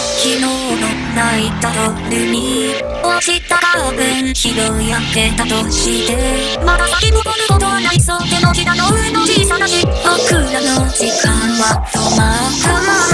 昨日の泣いた夜に落ちた花ー拾い上げたとしてまだ先も誇ることはないそう。でのひらの上の小さな字僕らの時間は止まった。